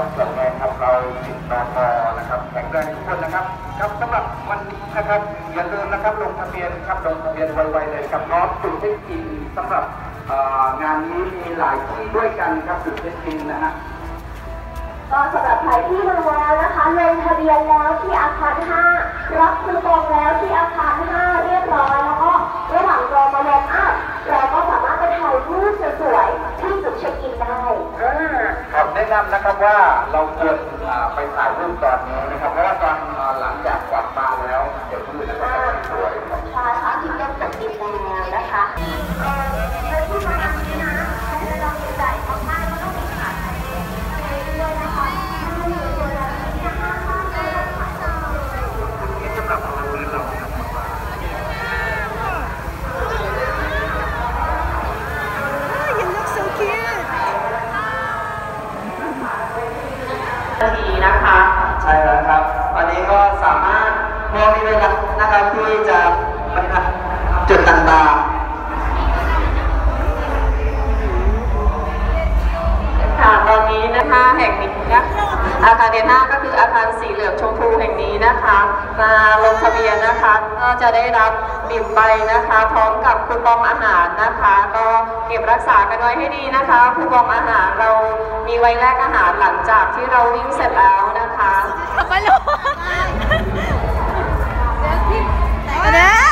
ครับส่วนแทนครับเราติดนอทอนะครับแข็งแรงทุกคนนะครับครับสำหรับวันนี้นะครับอย่าลืมนะครับลงทะเบียนครับลงทะเบียนไวๆเลยครับน้องจุดเช็คอินสำหรับงานนี้มีหลายที่ด้วยกันครับจุดเช็คอินนะฮะก็สำหรับใครที่มาแล้วนะคะลงทะเบียนแล้วที่อาคาร 5 รับคูปองแล้วที่อาคาร 5 เรียบร้อยแล้วก็ระหว่างรอมา warm up เราก็สามารถไปถ่ายรูปสวยๆที่จุดเช็คอินได้ ครับแนะนำนะครับว่าเราควรไปถ่ายรูปตอนนี้นะครับ ที่จะไปทำจุดต่างๆค่ะตอนนี้นะคะแห่งนี้นะคะอาคารเดน่าก็คืออาคารสีเหลืองชมพูแห่งนี้นะคะ มาลงทะเบียนนะคะก็จะได้รับบิบใบนะคะ พร้อมกับคูปองอาหารนะคะ ก็เก็บรักษากันไว้ให้ดีนะคะคูปองอาหารเรามีไว้แลกอาหารหลังจากที่เราวิ่งเสร็จแล้วนะคะ Malo. Ano? Ada?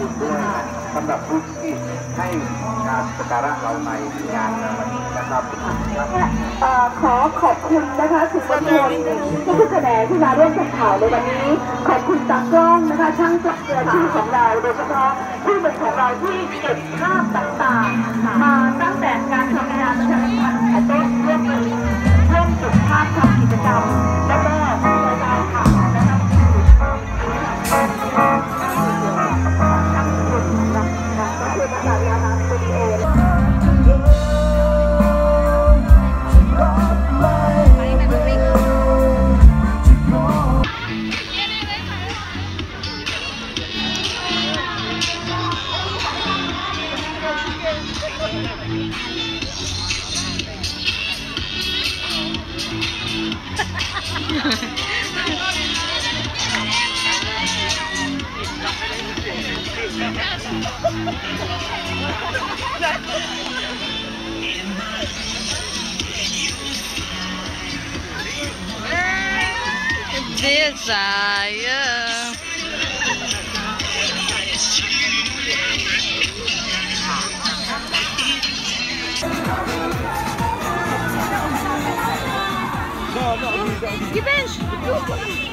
คุณด้วยนะสำหรับผู้ที่ให้การสักการะเราในงานในวันนี้นะครับครับเอ่อขอขอบคุณนะคะสื่อมวลชนทุกๆแขนงที่มาร่วมแข่งข่าวในวันนี้ ขอบคุณตากล้องนะคะช่างจับเรือชื่อของเราโดยเฉพาะผู้เป็นของเราที่เก็บภาพต่างๆ desire. Revenge!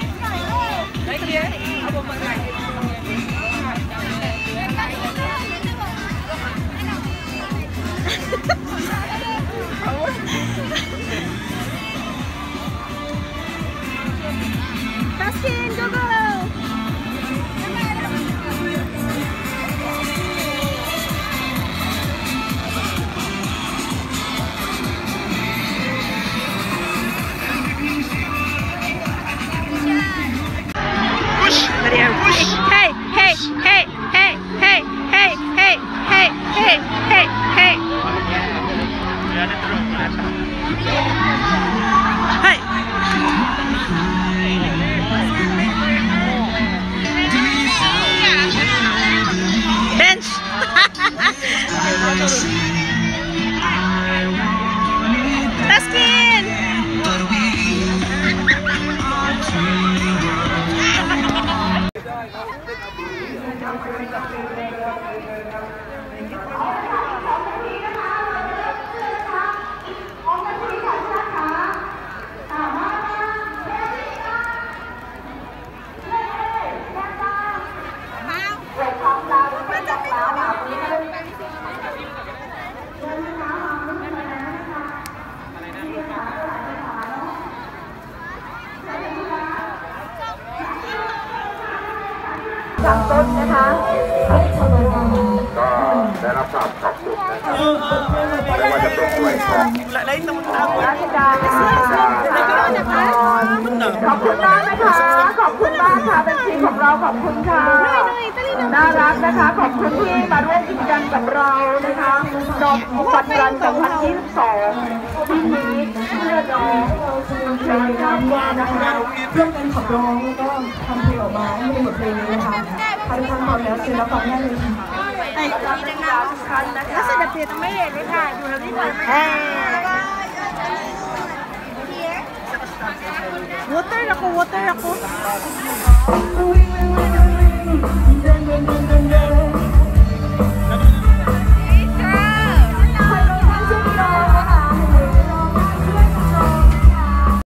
จากต้นนะคะก็ได้รับทรามขอบคุณนะครับไม่ว่าจะเนหน่วยขอการขอบคุณมากนะคะขอบคุณมากค่ะเป็นทีมของเราขอบคุณค่ะน่ารักนะคะ ขอบคุณที่มาร่วมกิจกรรมกับเรานะคะดอกปันรันสองพันยี่สิบสองที่นี้เพื่อน้องเรชยน้รว่านะคะร่วมกันขับร้องแล้วก็ทำเพลงออกมาให้เป็นบทเพลงนะคะ ใครทำพร้อมแล้วเชิญรับฟังได้เลยค่ะไอ้ที่ดังๆสำคัญนะคะแล้วศิลปินต้องไม่เด็ดเลยค่ะ อยู่แล้วที่ไหนไม่ได้แล้วก็ Water ako, water ako.